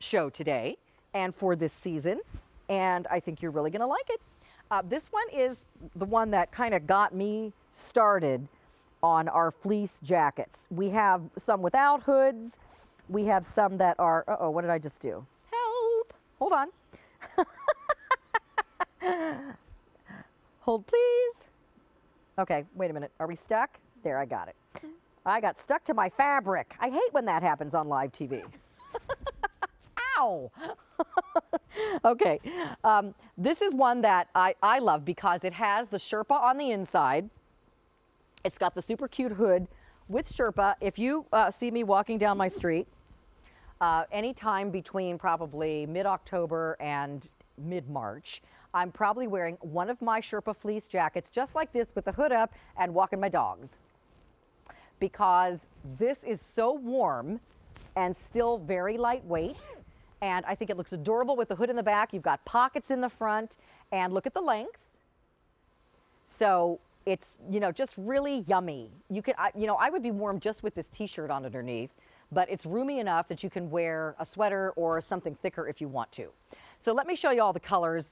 show today and for this season, and I think you're really going to like it. Uh, this one is the one that kind of got me started on our fleece jackets. We have some without hoods. We have some that are, uh oh, what did I just do? Help! Hold on. Hold please. Okay, wait a minute. Are we stuck? There, I got it. I got stuck to my fabric. I hate when that happens on live TV. Ow! okay, um, this is one that I, I love because it has the Sherpa on the inside. It's got the super cute hood with Sherpa. If you uh, see me walking down my street, uh, anytime between probably mid-October and mid-March, I'm probably wearing one of my Sherpa fleece jackets just like this with the hood up and walking my dogs because this is so warm and still very lightweight. And I think it looks adorable with the hood in the back. You've got pockets in the front and look at the length. So it's, you know, just really yummy. You could, I, you know, I would be warm just with this t-shirt on underneath, but it's roomy enough that you can wear a sweater or something thicker if you want to. So let me show you all the colors.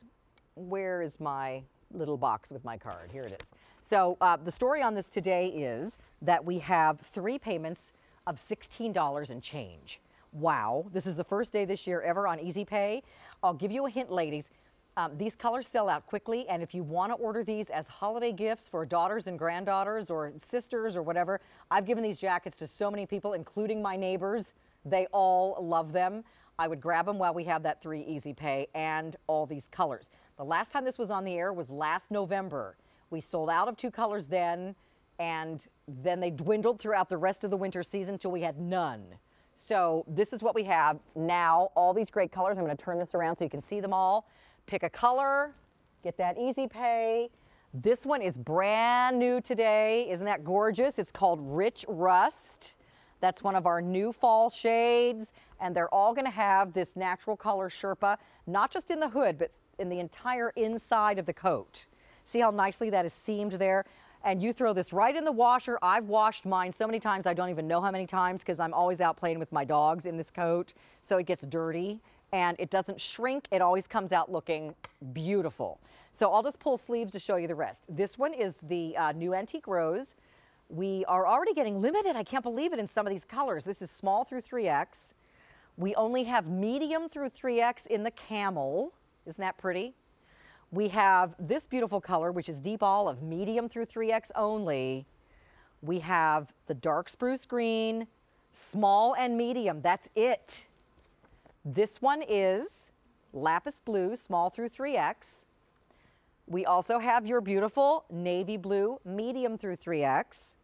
Where is my little box with my card. Here it is. So uh, the story on this today is that we have three payments of $16 and change. Wow, this is the first day this year ever on Easy Pay. I'll give you a hint, ladies. Um, these colors sell out quickly, and if you want to order these as holiday gifts for daughters and granddaughters or sisters or whatever, I've given these jackets to so many people, including my neighbors. They all love them. I would grab them while we have that three easy pay and all these colors. The last time this was on the air was last November. We sold out of two colors then, and then they dwindled throughout the rest of the winter season until we had none. So this is what we have now, all these great colors. I'm going to turn this around so you can see them all. Pick a color, get that easy pay. This one is brand new today. Isn't that gorgeous? It's called Rich Rust. That's one of our new fall shades and they're all going to have this natural color Sherpa, not just in the hood, but in the entire inside of the coat. See how nicely that is seamed there? And you throw this right in the washer. I've washed mine so many times, I don't even know how many times because I'm always out playing with my dogs in this coat. So it gets dirty and it doesn't shrink. It always comes out looking beautiful. So I'll just pull sleeves to show you the rest. This one is the uh, new Antique Rose. We are already getting limited. I can't believe it in some of these colors. This is small through 3X. We only have medium through 3X in the camel. Isn't that pretty? We have this beautiful color, which is deep olive, medium through 3X only. We have the dark spruce green, small and medium. That's it. This one is lapis blue, small through 3X. We also have your beautiful navy blue, medium through 3X.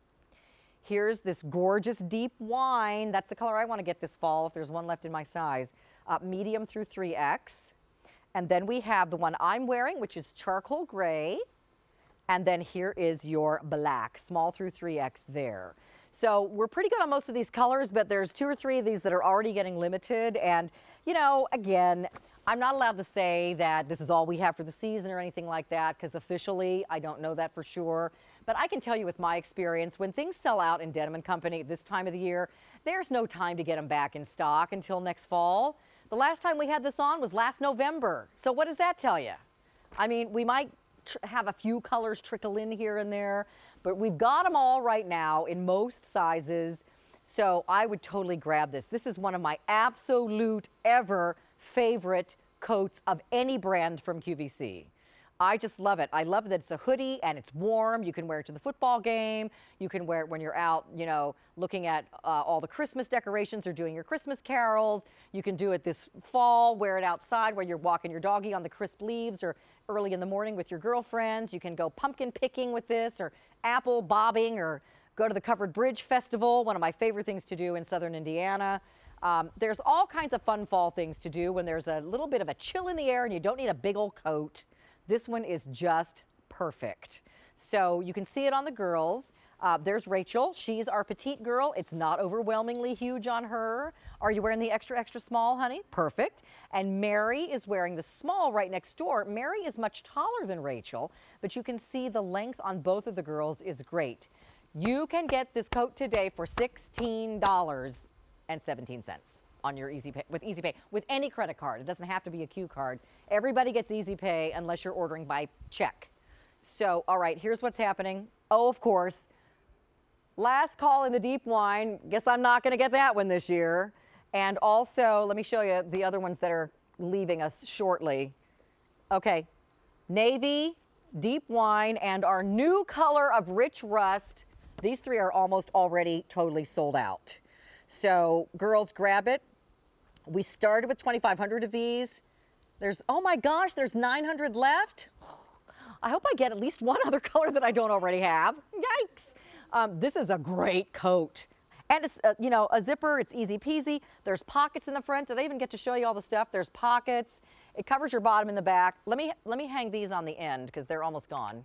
Here's this gorgeous deep wine. That's the color I want to get this fall if there's one left in my size. Uh, medium through 3X. And then we have the one I'm wearing, which is charcoal gray. And then here is your black, small through 3X there. So we're pretty good on most of these colors, but there's two or three of these that are already getting limited. And, you know, again, I'm not allowed to say that this is all we have for the season or anything like that, because officially I don't know that for sure. But I can tell you with my experience, when things sell out in Denim & Company this time of the year, there's no time to get them back in stock until next fall. The last time we had this on was last November. So what does that tell you? I mean, we might have a few colors trickle in here and there, but we've got them all right now in most sizes. So I would totally grab this. This is one of my absolute ever favorite coats of any brand from QVC. I just love it. I love that it's a hoodie and it's warm. You can wear it to the football game. You can wear it when you're out, you know, looking at uh, all the Christmas decorations or doing your Christmas carols. You can do it this fall, wear it outside where you're walking your doggy on the crisp leaves or early in the morning with your girlfriends. You can go pumpkin picking with this or apple bobbing or go to the Covered Bridge Festival, one of my favorite things to do in southern Indiana. Um, there's all kinds of fun fall things to do when there's a little bit of a chill in the air and you don't need a big old coat. This one is just perfect. So you can see it on the girls. Uh, there's Rachel. She's our petite girl. It's not overwhelmingly huge on her. Are you wearing the extra, extra small, honey? Perfect. And Mary is wearing the small right next door. Mary is much taller than Rachel, but you can see the length on both of the girls is great. You can get this coat today for $16.17. on your Easy Pay with Easy Pay with any credit card. It doesn't have to be a Q card. Everybody gets Easy Pay unless you're ordering by check. So, all right, here's what's happening. Oh, of course. Last call in the deep wine. Guess I'm not going to get that one this year. And also, let me show you the other ones that are leaving us shortly. Okay, navy, deep wine, and our new color of rich rust. These three are almost already totally sold out. So girls, grab it. We started with 2,500 of these. There's, oh my gosh, there's 900 left. I hope I get at least one other color that I don't already have. Yikes. Um, this is a great coat. And it's, uh, you know, a zipper, it's easy peasy. There's pockets in the front. Do they even get to show you all the stuff? There's pockets. It covers your bottom and the back. Let me, let me hang these on the end because they're almost gone.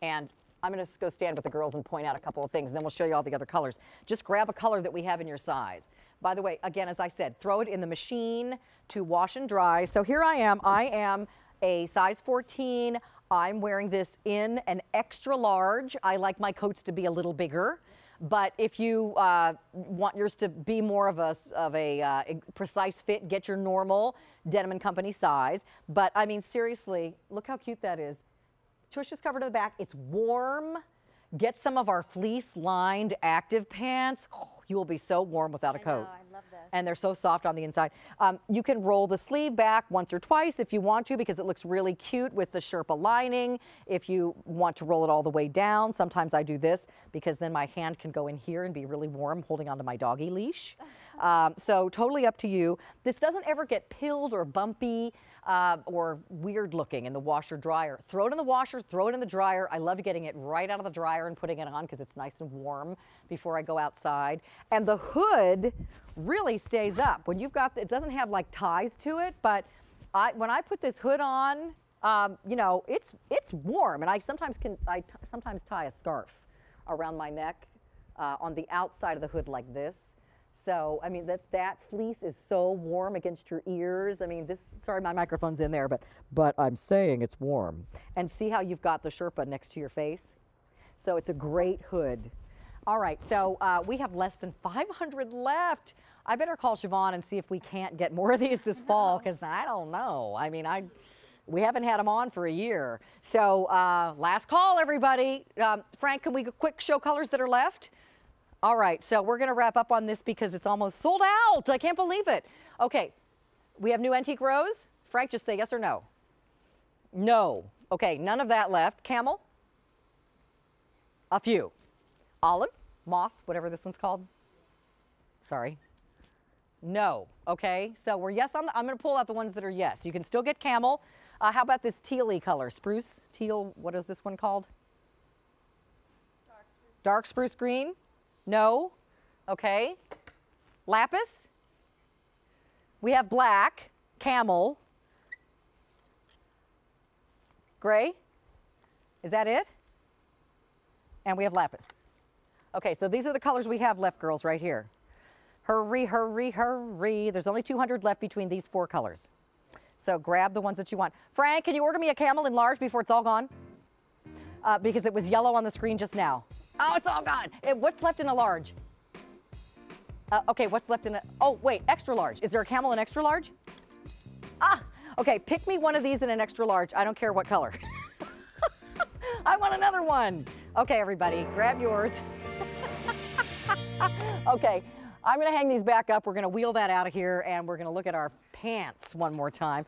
And I'm going to go stand with the girls and point out a couple of things, and then we'll show you all the other colors. Just grab a color that we have in your size. By the way, again, as I said, throw it in the machine to wash and dry. So here I am. I am a size 14. I'm wearing this in an extra large. I like my coats to be a little bigger. But if you uh, want yours to be more of a, of a uh, precise fit, get your normal Denim & Company size. But I mean, seriously, look how cute that is. Tush is covered to the back. It's warm. Get some of our fleece lined active pants. Oh, you will be so warm without a coat. Know, I love this. And they're so soft on the inside. Um, you can roll the sleeve back once or twice if you want to because it looks really cute with the Sherpa lining. If you want to roll it all the way down, sometimes I do this because then my hand can go in here and be really warm holding onto my doggy leash. Um, so totally up to you. This doesn't ever get pilled or bumpy uh, or weird looking in the washer dryer. Throw it in the washer, throw it in the dryer. I love getting it right out of the dryer and putting it on because it's nice and warm before I go outside. And the hood really stays up. When you've got, it doesn't have like ties to it, but I, when I put this hood on, um, you know, it's, it's warm. And I sometimes can, I sometimes tie a scarf around my neck uh, on the outside of the hood like this. So, I mean, that, that fleece is so warm against your ears. I mean, this, sorry, my microphone's in there, but, but I'm saying it's warm. And see how you've got the Sherpa next to your face? So it's a great hood. All right, so uh, we have less than 500 left. I better call Siobhan and see if we can't get more of these this fall, because I don't know. I mean, I, we haven't had them on for a year. So uh, last call, everybody. Um, Frank, can we quick show colors that are left? All right, so we're going to wrap up on this because it's almost sold out. I can't believe it. Okay, we have new antique rose. Frank, just say yes or no. No. Okay, none of that left. Camel? A few. Olive? Moss? Whatever this one's called? Sorry. No. Okay, so we're yes on the, I'm going to pull out the ones that are yes. You can still get camel. Uh, how about this tealy color? Spruce? Teal? What is this one called? Dark spruce. Dark spruce green? No? Okay. Lapis? We have black, camel. Gray? Is that it? And we have lapis. Okay, so these are the colors we have left, girls, right here. Hurry, hurry, hurry. There's only 200 left between these four colors. So grab the ones that you want. Frank, can you order me a camel in large before it's all gone? Uh, because it was yellow on the screen just now. Oh, it's all gone. Eh, what's left in a large? Uh, okay, what's left in a, oh, wait, extra large. Is there a camel in extra large? Ah, okay, pick me one of these in an extra large. I don't care what color. I want another one. Okay, everybody, grab yours. okay, I'm gonna hang these back up. We're gonna wheel that out of here and we're gonna look at our pants one more time.